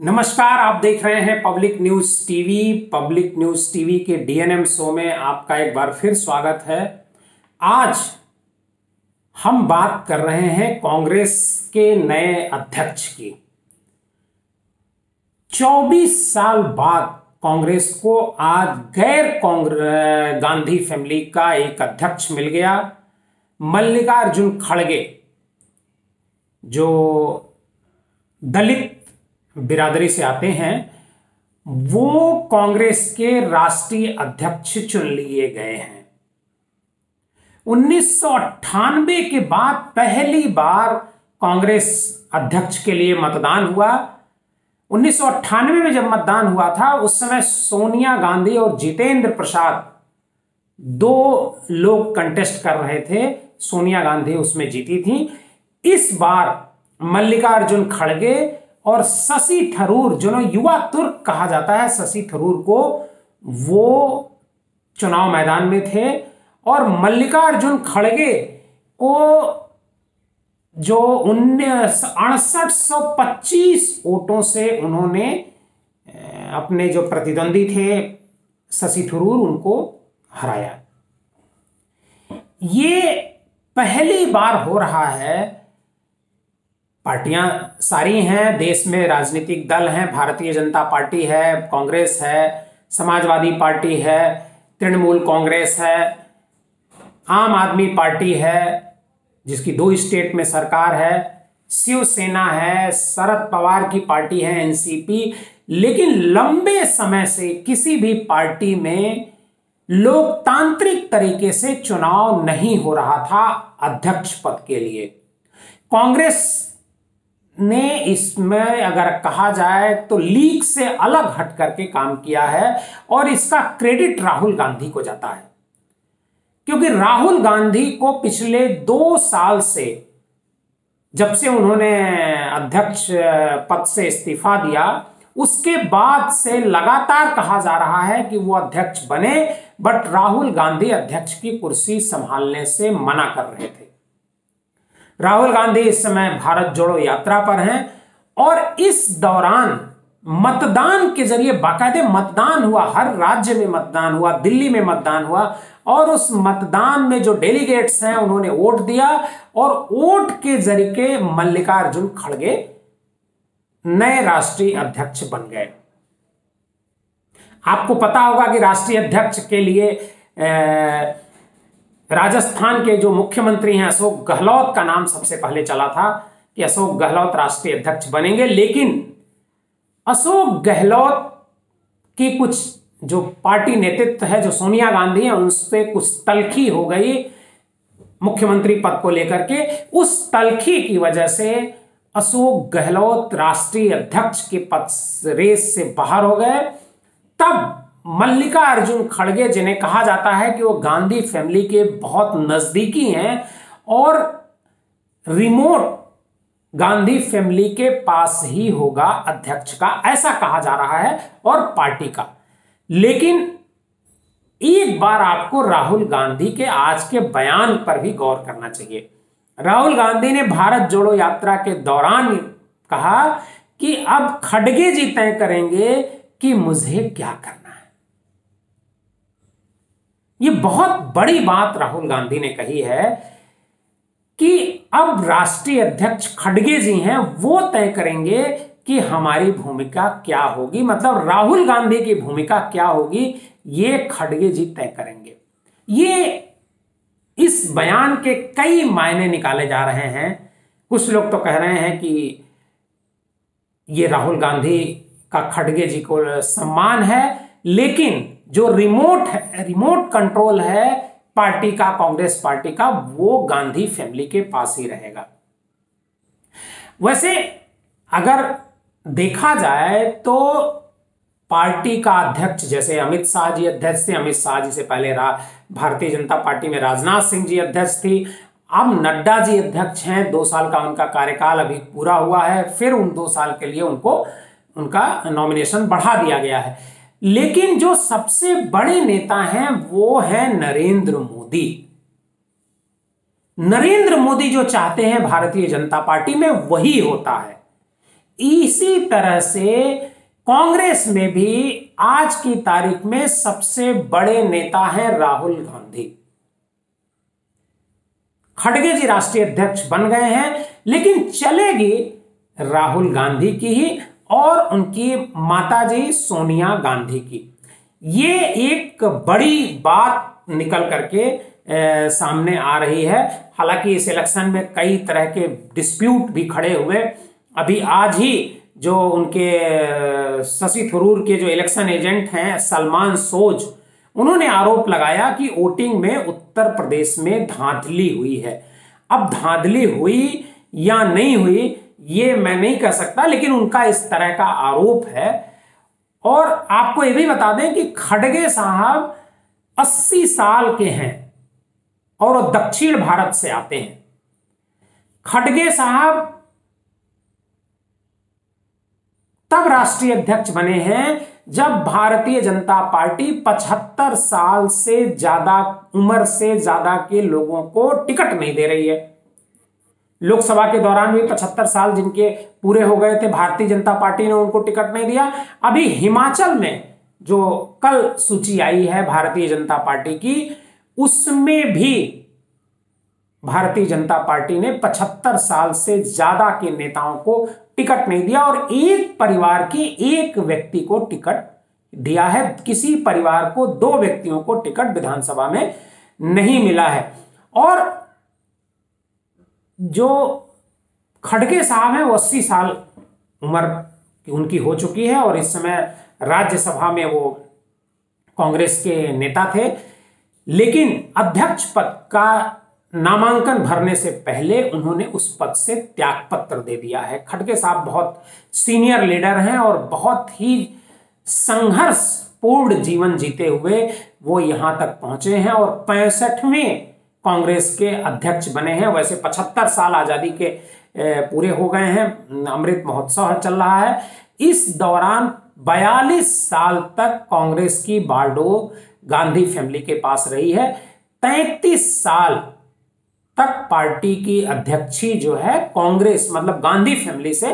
नमस्कार, आप देख रहे हैं public news TV. Public news TV के डीएनएम शो में आपका एक बार फिर स्वागत है। आज हम बात कर रहे हैं कांग्रेस के नए अध्यक्ष की। 24 साल बाद कांग्रेस को आज गैर कांग्रेस गांधी फैमिली का एक अध्यक्ष मिल गया, मल्लिकार्जुन खड़गे, जो दलित बिरादरी से आते हैं, वो कांग्रेस के राष्ट्रीय अध्यक्ष चुन लिए गए हैं। उन्नीस सौ अट्ठानवे के बाद पहली बार कांग्रेस अध्यक्ष के लिए मतदान हुआ। उन्नीस सौ अट्ठानवे में जब मतदान हुआ था, उस समय सोनिया गांधी और जितेंद्र प्रसाद दो लोग कंटेस्ट कर रहे थे। सोनिया गांधी उसमें जीती थी। इस बार मल्लिकार्जुन खड़गे और शशि थरूर, जो युवा तुर्क कहा जाता है, शशि थरूर को, वो चुनाव मैदान में थे और मल्लिकार्जुन खड़गे को जो अड़सठ सौ पच्चीस वोटों से उन्होंने अपने जो प्रतिद्वंदी थे, शशि थरूर उनको हराया। ये पहली बार हो रहा है पार्टियाँ सारी हैं, देश में राजनीतिक दल हैं, भारतीय जनता पार्टी है, कांग्रेस है, समाजवादी पार्टी है, तृणमूल कांग्रेस है, आम आदमी पार्टी है, जिसकी दो स्टेट में सरकार है, शिवसेना है, शरद पवार की पार्टी है, एनसीपी, लेकिन लंबे समय से किसी भी पार्टी में लोकतांत्रिक तरीके से चुनाव नहीं हो रहा था अध्यक्ष पद के लिए। कांग्रेस ने इसमें अगर कहा जाए तो लीग से अलग हट करके काम किया है और इसका क्रेडिट राहुल गांधी को जाता है। क्योंकि राहुल गांधी को पिछले दो साल से जब से उन्होंने अध्यक्ष पद से इस्तीफा दिया, उसके बाद से लगातार कहा जा रहा है कि वो अध्यक्ष बने, बट राहुल गांधी अध्यक्ष की कुर्सी संभालने से मना कर रहे थे। राहुल गांधी इस समय भारत जोड़ो यात्रा पर हैं और इस दौरान मतदान के ज़रिए बाकायदे मतदान हुआ हर राज्य में मतदान हुआ दिल्ली में मतदान हुआ और उस मतदान में जो डेलीगेट्स हैं उन्होंने वोट दिया और वोट के ज़रिए मल्लिकार्जुन खड़गे नए राष्ट्रीय अध्यक्ष बन गए। आपको पता होगा कि राष्ट्रीय अध्यक्ष के लिए ए, राजस्थान के जो मुख्यमंत्री हैं अशोक गहलोत का नाम सबसे पहले चला था कि अशोक गहलोत राष्ट्रीय अध्यक्ष बनेंगे, लेकिन अशोक गहलोत की कुछ जो पार्टी नेतृत्व है, जो सोनिया गांधी है, उनसे कुछ तलखी हो गई मुख्यमंत्री पद को लेकर के। उस तलखी की वजह से अशोक गहलोत राष्ट्रीय अध्यक्ष के पद रेस से बाहर हो गए। तब मल्लिका अर्जुन खड़गे, जिन्हें कहा जाता है कि वो गांधी फैमिली के बहुत नजदीकी हैं और रिमोट गांधी फैमिली के पास ही होगा अध्यक्ष का, ऐसा कहा जा रहा है, और पार्टी का। लेकिन एक बार आपको राहुल गांधी के आज के बयान पर भी गौर करना चाहिए। राहुल गांधी ने भारत जोड़ो यात्रा के दौरान कहा कि अब खड़गे जी तय करेंगे कि मुझे क्या करना ये बहुत बड़ी बात राहुल गांधी ने कही है कि अब राष्ट्रीय अध्यक्ष खड़गे जी हैं, वो तय करेंगे कि हमारी भूमिका क्या होगी मतलब राहुल गांधी की भूमिका क्या होगी, ये खड़गे जी तय करेंगे। ये इस बयान के कई मायने निकाले जा रहे हैं। कुछ लोग तो कह रहे हैं कि ये राहुल गांधी का खड़गे जी को सम्मान है, लेकिन जो रिमोट रिमोट कंट्रोल है पार्टी का, कांग्रेस पार्टी का, वो गांधी फैमिली के पास ही रहेगा। वैसे अगर देखा जाए तो पार्टी का अध्यक्ष जैसे अमित शाह जी अध्यक्ष थे, अमित शाह जी से पहले भारतीय जनता पार्टी में राजनाथ सिंह जी अध्यक्ष थी। अब नड्डा जी अध्यक्ष हैं, दो साल का उनका कार्यकाल अभी पूरा हुआ है, फिर उन दो साल के लिए उनको, उनका नॉमिनेशन बढ़ा दिया गया है। लेकिन जो सबसे बड़े नेता हैं, वो है नरेंद्र मोदी। नरेंद्र मोदी जो चाहते हैं भारतीय जनता पार्टी में, वही होता है। इसी तरह से कांग्रेस में भी आज की तारीख में सबसे बड़े नेता हैं राहुल गांधी। खड़गे जी राष्ट्रीय अध्यक्ष बन गए हैं, लेकिन चलेगी राहुल गांधी की ही और उनकी माताजी सोनिया गांधी की। ये एक बड़ी बात निकल करके ए, सामने आ रही है। हालाँकि इस इलेक्शन में कई तरह के डिस्प्यूट भी खड़े हुए। अभी आज ही जो उनके शशि थरूर के जो इलेक्शन एजेंट हैं सलमान सोज उन्होंने आरोप लगाया कि वोटिंग में उत्तर प्रदेश में धांधली हुई है। अब धांधली हुई या नहीं हुई ये मैं नहीं कह सकता, लेकिन उनका इस तरह का आरोप है। और आपको यह भी बता दें कि खड़गे साहब 80 साल के हैं और दक्षिण भारत से आते हैं। खड़गे साहब तब राष्ट्रीय अध्यक्ष बने हैं जब भारतीय जनता पार्टी 75 साल से ज़्यादा, उम्र से ज़्यादा के लोगों को टिकट नहीं दे रही है। लोकसभा के दौरान भी 75 साल जिनके पूरे हो गए थे, भारतीय जनता पार्टी ने उनको टिकट नहीं दिया। अभी हिमाचल में जो कल सूची आई है भारतीय जनता पार्टी की, उसमें भी भारतीय जनता पार्टी ने 75 साल से ज़्यादा के नेताओं को टिकट नहीं दिया और एक परिवार के एक व्यक्ति को टिकट दिया है। किसी परिवार को दो व्यक्तियों को टिकट विधानसभा में नहीं मिला है। और जो खड़गे साहब हैं, वो अस्सी साल उम्र उनकी हो चुकी है और इस समय राज्यसभा में वो कांग्रेस के नेता थे। लेकिन अध्यक्ष पद का नामांकन भरने से पहले उन्होंने उस पद से त्याग पत्र दे दिया है। खड़गे साहब बहुत सीनियर लीडर हैं और बहुत ही संघर्ष पूर्ण जीवन जीते हुए वो यहाँ तक पहुँचे हैं और पैंसठवें कांग्रेस के अध्यक्ष बने हैं। वैसे 75 साल आज़ादी के पूरे हो गए हैं। अमृत महोत्सव चल रहा है। इस दौरान 42 साल तक कांग्रेस की बारडो गांधी फैमिली के पास रही है। 33 साल तक पार्टी की अध्यक्षी जो है, कांग्रेस मतलब गांधी फैमिली से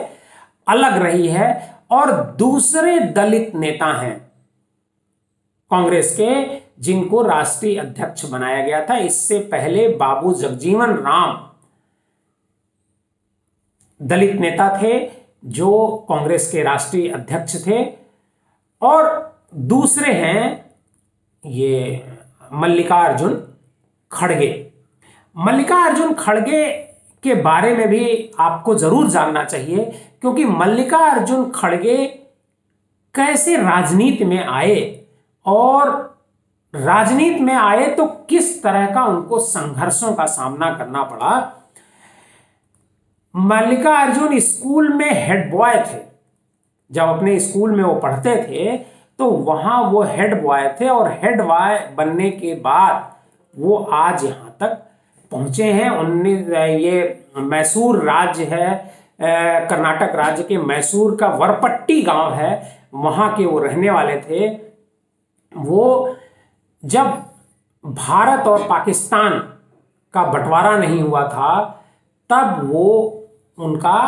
अलग रही है और दूसरे दलित नेता हैं कांग्रेस के। जिनको राष्ट्रीय अध्यक्ष बनाया गया था। इससे पहले बाबू जगजीवन राम दलित नेता थे, जो कांग्रेस के राष्ट्रीय अध्यक्ष थे। और दूसरे हैं ये मल्लिकार्जुन खड़गे। मल्लिकार्जुन खड़गे के बारे में भी आपको ज़रूर जानना चाहिए, क्योंकि मल्लिकार्जुन खड़गे कैसे राजनीति में आए और राजनीति में आए तो किस तरह का उनको संघर्षों का सामना करना पड़ा? मल्लिका अर्जुन स्कूल में हेड बॉय थे। जब अपने स्कूल में वो पढ़ते थे तो वहाँ वो हेड बॉय थे और हेड बॉय बनने के बाद वो आज यहाँ तक पहुँचे हैं। उन्नीस ये मैसूर राज्य है कर्नाटक राज्य के मैसूर का वरपट्टी गाँव है। वहाँ के वो रहने वाले थे। वो जब भारत और पाकिस्तान का बंटवारा नहीं हुआ था, तब वो उनका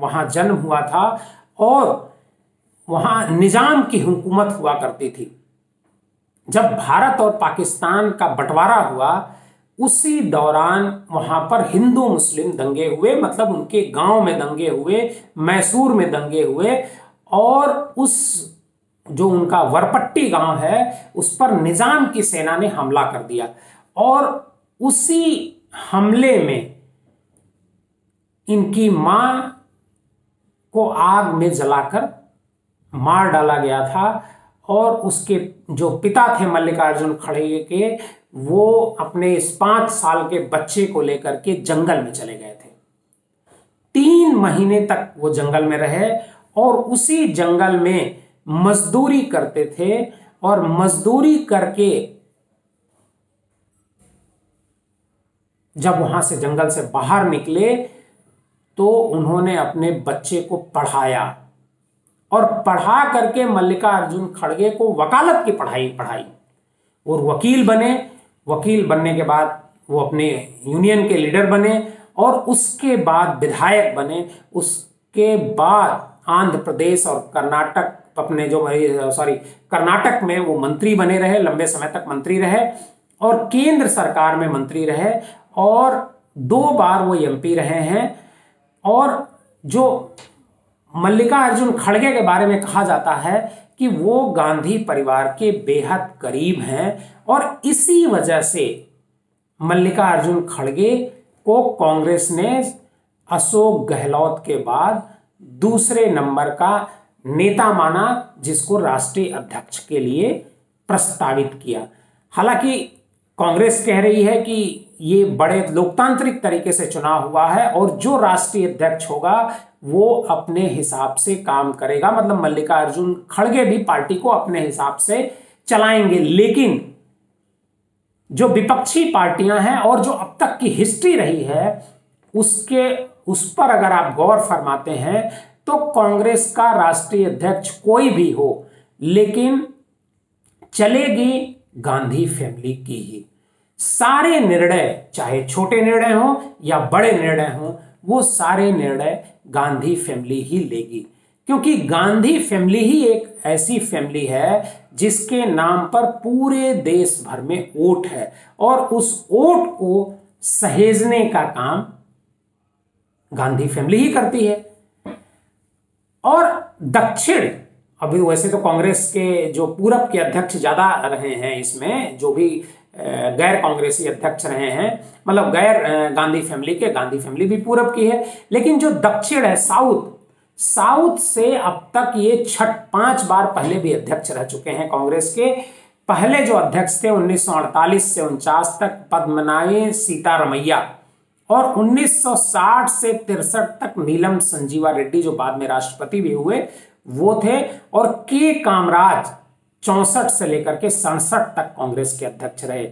वहाँ जन्म हुआ था और वहाँ निज़ाम की हुकूमत हुआ करती थी। जब भारत और पाकिस्तान का बंटवारा हुआ, उसी दौरान वहाँ पर हिंदू मुस्लिम दंगे हुए मतलब उनके गाँव में दंगे हुए, मैसूर में दंगे हुए और उस जो उनका वरपट्टी गाँव है, उस पर निज़ाम की सेना ने हमला कर दिया। और उसी हमले में इनकी माँ को आग में जलाकर मार डाला गया था और उसके जो पिता थे मल्लिकार्जुन खड़गे के, वो अपने इस पाँच साल के बच्चे को लेकर के जंगल में चले गए थे। तीन महीने तक वो जंगल में रहे और उसी जंगल में मजदूरी करते थे और मजदूरी करके जब वहाँ से जंगल से बाहर निकले तो उन्होंने अपने बच्चे को पढ़ाया। और पढ़ा करके मल्लिकार्जुन खड़गे को वकालत की पढ़ाई पढ़ाई। और वकील बने। वकील बनने के बाद वो अपने यूनियन के लीडर बने और उसके बाद विधायक बने। उसके बाद आंध्र प्रदेश और कर्नाटक अपने जो सॉरी कर्नाटक में वो मंत्री बने रहे, लंबे समय तक मंत्री रहे और केंद्र सरकार में मंत्री रहे और दो बार वो एमपी रहे हैं और जो मल्लिकार्जुन खड़गे के बारे में कहा जाता है कि वो गांधी परिवार के बेहद करीब हैं और इसी वजह से मल्लिकार्जुन खड़गे को कांग्रेस ने अशोक गहलोत के बाद दूसरे नंबर का नेता माना जिसको राष्ट्रीय अध्यक्ष के लिए प्रस्तावित किया। हालाँकि कांग्रेस कह रही है कि ये बड़े लोकतांत्रिक तरीके से चुनाव हुआ है और जो राष्ट्रीय अध्यक्ष होगा, वो अपने हिसाब से काम करेगा। मतलब मल्लिकार्जुन खड़गे भी पार्टी को अपने हिसाब से चलाएँगे। लेकिन जो विपक्षी पार्टियाँ हैं और जो अब तक की हिस्ट्री रही है, उसके, उस पर अगर आप गौर फरमाते हैं तो कांग्रेस का राष्ट्रीय अध्यक्ष कोई भी हो, लेकिन चलेगी गांधी फैमिली की ही। सारे निर्णय, चाहे छोटे निर्णय हो या बड़े निर्णय हो, वो सारे निर्णय गांधी फैमिली ही लेगी। क्योंकि गांधी फैमिली ही एक ऐसी फैमिली है जिसके नाम पर पूरे देश भर में वोट है और उस वोट को सहेजने का काम गांधी फैमिली ही करती है। और दक्षिण, अभी वैसे तो कांग्रेस के जो पूरब के अध्यक्ष ज़्यादा रहे हैं इसमें, जो भी गैर कांग्रेसी अध्यक्ष रहे हैं मतलब गैर गांधी फैमिली के, गांधी फैमिली भी पूरब की है, लेकिन जो दक्षिण है, साउथ साउथ से अब तक ये छठ, पाँच बार पहले भी अध्यक्ष रह चुके हैं कांग्रेस के। पहले जो अध्यक्ष थे 1948 से उनचास तक, पद्मनाय सीतारमैया। और 1960 से तिरसठ तक नीलम संजीवा रेड्डी, जो बाद में राष्ट्रपति भी हुए, वो थे। और के कामराज चौसठ से लेकर के सड़सठ तक कांग्रेस के अध्यक्ष रहे।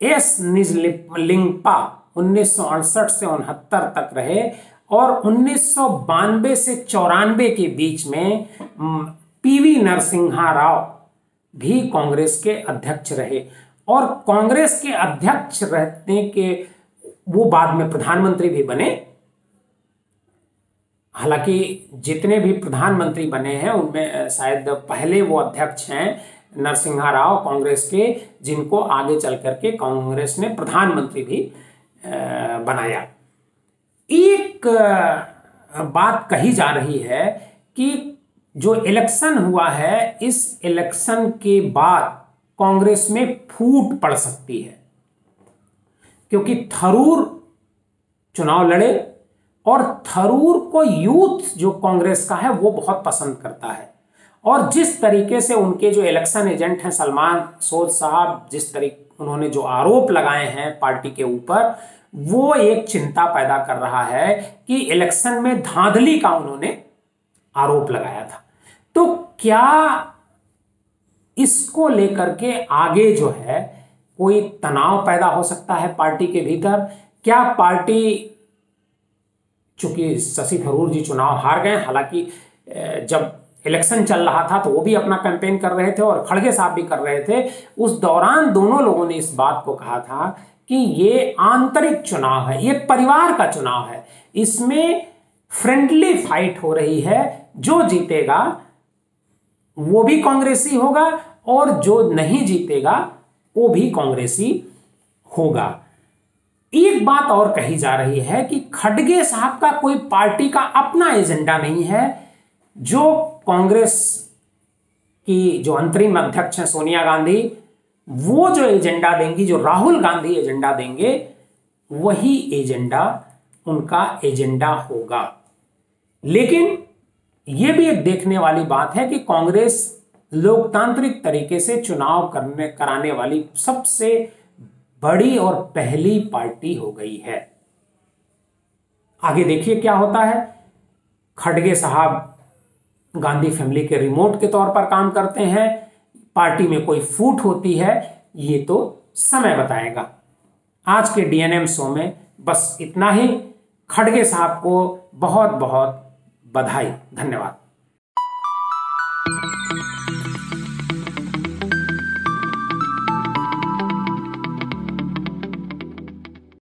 एस निजलिंगपा उन्नीस से उनहत्तर तक रहे और उन्नीस सौ बानवे से चौरानवे के बीच में पीवी नरसिंहा राव भी कांग्रेस के अध्यक्ष रहे। और कांग्रेस के अध्यक्ष रहने के वो बाद में प्रधानमंत्री भी बने। हालाँकि जितने भी प्रधानमंत्री बने हैं, उनमें शायद पहले वो अध्यक्ष हैं नरसिंहा राव कांग्रेस के, जिनको आगे चल करके कांग्रेस ने प्रधानमंत्री भी बनाया। एक बात कही जा रही है कि जो इलेक्शन हुआ है, इस इलेक्शन के बाद कांग्रेस में फूट पड़ सकती है। क्योंकि थरूर चुनाव लड़े और थरूर को यूथ जो कांग्रेस का है वो बहुत पसंद करता है। और जिस तरीके से उनके जो इलेक्शन एजेंट हैं, सलमान सोद साहब, जिस तरीके, उन्होंने जो आरोप लगाए हैं पार्टी के ऊपर, वो एक चिंता पैदा कर रहा है कि इलेक्शन में धांधली का उन्होंने आरोप लगाया था। तो क्या इसको लेकर के आगे जो है कोई तनाव पैदा हो सकता है पार्टी के भीतर। क्या पार्टी, चूँकि शशि थरूर जी चुनाव हार गए, हालाँकि जब इलेक्शन चल रहा था तो वो भी अपना कैंपेन कर रहे थे और खड़गे साहब भी कर रहे थे। उस दौरान दोनों लोगों ने इस बात को कहा था कि ये आंतरिक चुनाव है, ये परिवार का चुनाव है। इसमें फ्रेंडली फाइट हो रही है। जो जीतेगा, वो भी कांग्रेसी होगा और जो नहीं जीतेगा वो भी कांग्रेसी होगा। एक बात और कही जा रही है कि खड़गे साहब का कोई पार्टी का अपना एजेंडा नहीं है, जो कांग्रेस की जो अंतरिम अध्यक्ष है सोनिया गांधी, वो जो एजेंडा देंगी, जो राहुल गांधी एजेंडा देंगे, वही एजेंडा, उनका एजेंडा होगा। लेकिन यह भी एक देखने वाली बात है कि कांग्रेस लोकतांत्रिक तरीके से चुनाव करने, कराने वाली सबसे बड़ी और पहली पार्टी हो गई है। आगे देखिए क्या होता है। खड़गे साहब गांधी फैमिली के रिमोट के तौर पर काम करते हैं। पार्टी में कोई फूट होती है, ये तो समय बताएगा। आज के डीएनएम शो में बस इतना ही। खड़गे साहब को बहुत बहुत बधाई। धन्यवाद।